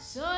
So